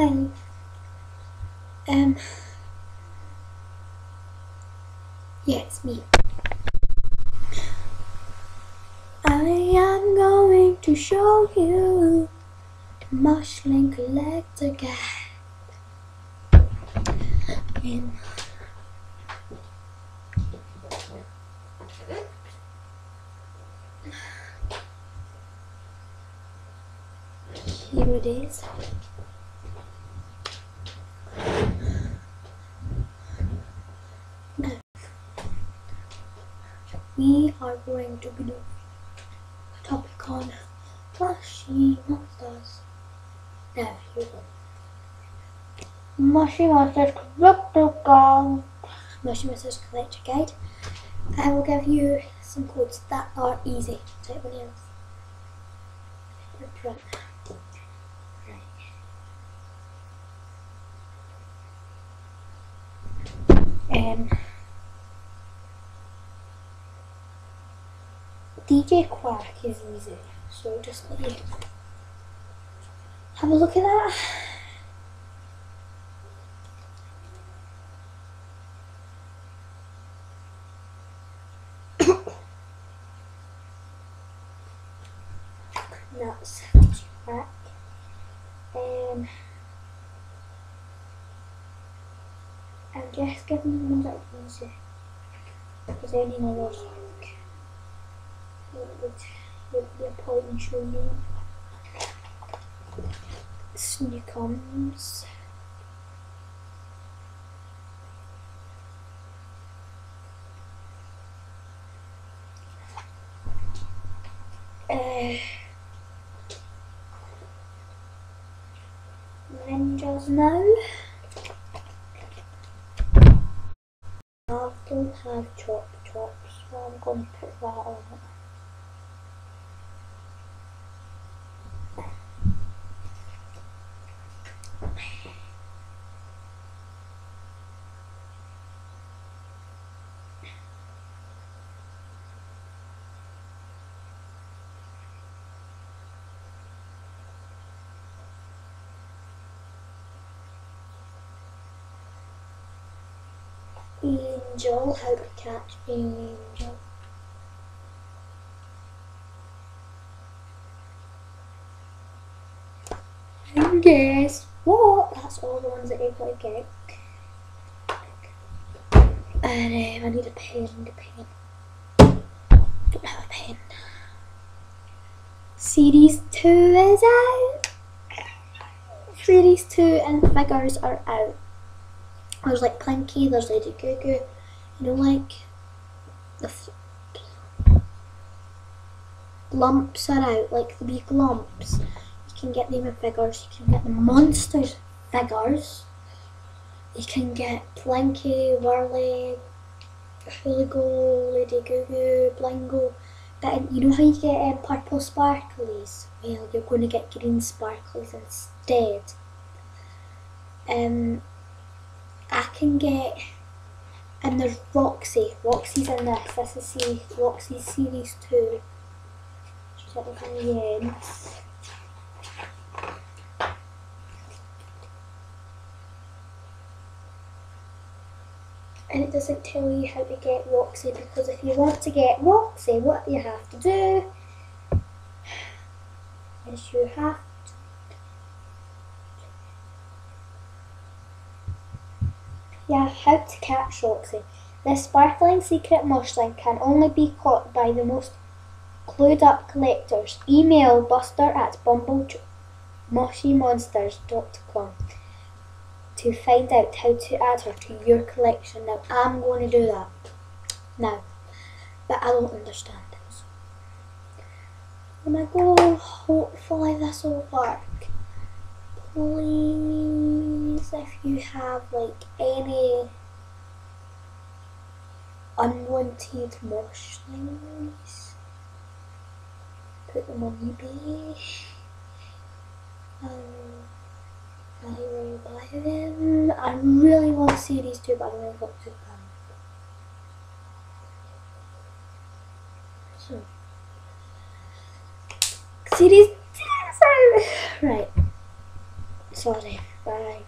Hi. Um. Yeah, it's me. I am going to show you the Moshling collector guide. Um, here it is. Now, we are going to be doing a topic on Moshi Monsters. Now, here we go. Moshi Monsters collector guide. I will give you some codes that are easy to type else. Right. Um, DJ Quack is easy, so just let you have a look at that. That's Quack. Um, I'm just giving them that easy. Because any others point in showing you. Snookums. Uh, ninjas now. I don't have chop chops, so I'm going to put that on it. Angel, how to catch angel. And guess That's all the ones that got to get. And um, I need a pen, I need a pen. Don't have a pen. Series 2 is out. Series 2 and figures are out. There's like Plinky, there's Lady Goo, you know, like the lumps are out, like the big lumps. You can get them in figures, you can get the monsters figures, you can get Plinky, Whirly, Hooligo, Lady Goo Blingo. But you know how you get um, purple sparklies? Well, you're going to get green sparklies instead. Um, I can get, and there's Roxy. Roxy's in this. This is see Roxy Series 2. She's at the end. And it doesn't tell you how to get Roxy because if you want to get Roxy, what you have to do is you have Yeah, how to catch Roxy. This sparkling secret Moshling can only be caught by the most clued up collectors. Email buster at bumblemushymonsters.com to find out how to add her to your collection. Now, I'm going to do that now, but I don't understand. So when I go, hopefully this will work please if you have like any unwanted mushrooms put them on eBay um, I will buy them I really want to see these two but I don't know what to them so series right. Sorry. Bye.